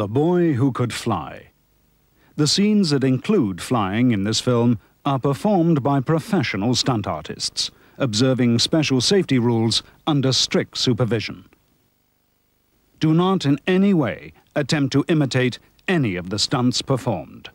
The Boy Who Could Fly. The scenes that include flying in this film are performed by professional stunt artists, observing special safety rules under strict supervision. Do not in any way attempt to imitate any of the stunts performed.